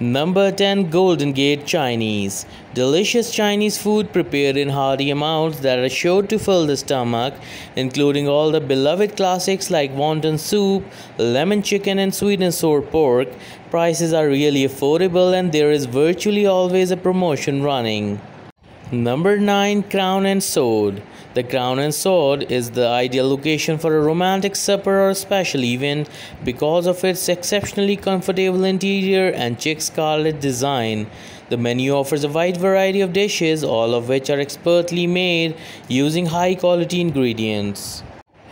Number 10 Golden Gate Chinese. Delicious Chinese food prepared in hearty amounts that are sure to fill the stomach, including all the beloved classics like wonton soup, lemon chicken, and sweet and sour pork. Prices are really affordable, and there is virtually always a promotion running. Number 9 Crown and Sword. The Crown and Sword is the ideal location for a romantic supper or special event because of its exceptionally comfortable interior and chic scarlet design. The menu offers a wide variety of dishes, all of which are expertly made using high quality ingredients.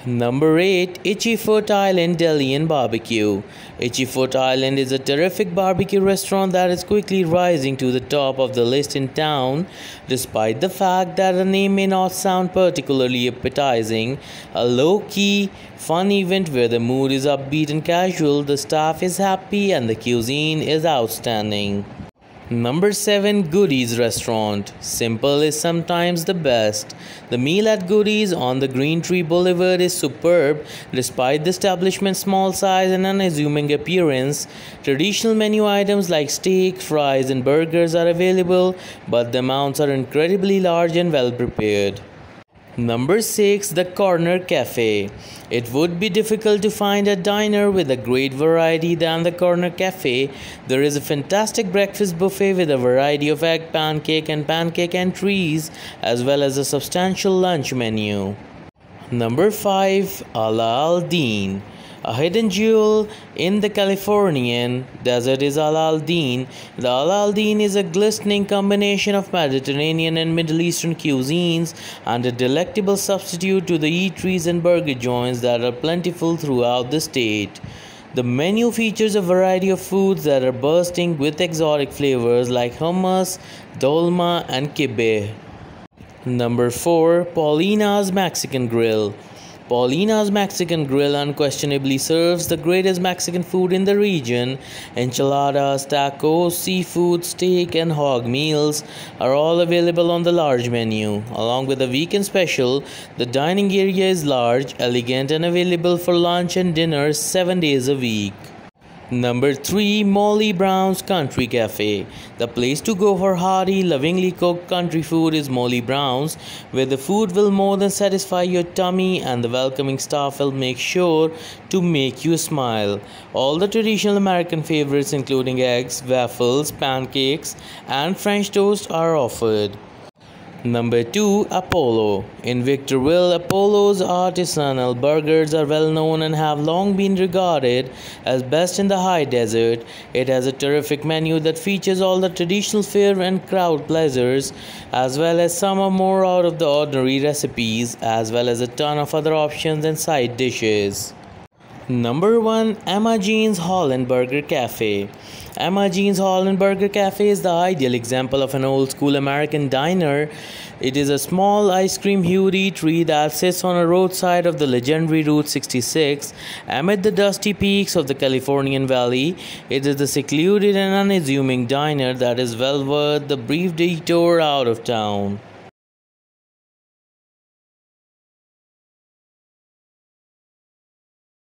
Number 8 Itchy Foot Island Deli and Barbecue. Itchy Foot Island is a terrific barbecue restaurant that is quickly rising to the top of the list in town, despite the fact that the name may not sound particularly appetizing. A low key, fun event where the mood is upbeat and casual, the staff is happy, and the cuisine is outstanding. Number 7 Goodies Restaurant. Simple is sometimes the best. The meal at Goodies on the Green Tree Boulevard is superb despite the establishment's small size and unassuming appearance. Traditional menu items like steak, fries, and burgers are available, but the amounts are incredibly large and well prepared. Number 6 The Corner Cafe. It would be difficult to find a diner with a great variety than the Corner Cafe. There is a fantastic breakfast buffet with a variety of egg pancake and pancake entries, as well as a substantial lunch menu. Number 5 Ala Al Deen. A hidden jewel in the Californian desert is Al Deen. The Al Deen is a glistening combination of Mediterranean and Middle Eastern cuisines and a delectable substitute to the eateries and burger joints that are plentiful throughout the state. The menu features a variety of foods that are bursting with exotic flavors like hummus, dolma, and kibbeh. Number 4 Paulina's Mexican Grill. Paulina's Mexican Grill unquestionably serves the greatest Mexican food in the region. Enchiladas, tacos, seafood, steak, and hog meals are all available on the large menu. Along with a weekend special, the dining area is large, elegant, and available for lunch and dinner seven days a week. Number 3 Molly Brown's Country Cafe. The place to go for hearty, lovingly cooked country food is Molly Brown's, where the food will more than satisfy your tummy and the welcoming staff will make sure to make you smile. All the traditional American favorites, including eggs, waffles, pancakes, and French toast, are offered. Number 2 Apollo. In Victorville, Apollo's artisanal burgers are well known and have long been regarded as best in the high desert. It has a terrific menu that features all the traditional fare and crowd pleasures, as well as some more out of the ordinary recipes, as well as a ton of other options and side dishes. Number 1 Emma Jean's Holland Burger Cafe. Emma Jean's Holland Burger Cafe is the ideal example of an old school American diner. It is a small ice cream hued eatery that sits on a roadside of the legendary Route 66 amid the dusty peaks of the Californian Valley. It is the secluded and unassuming diner that is well worth the brief detour out of town.